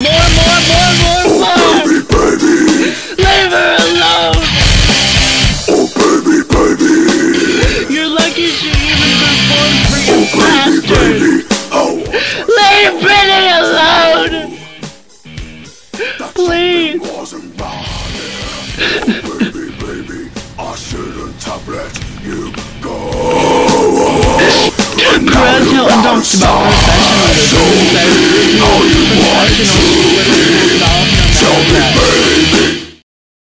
More, more, more, more, oh, more! Baby, baby, Leave her alone! oh baby, baby, You're lucky she even performed for oh baby, baby, oh. Leave Britney alone! Please. wasn't bad. Oh baby, baby, I shouldn't have let you go. Perez Hilton talks about professionalism. He says, "Professional Twitter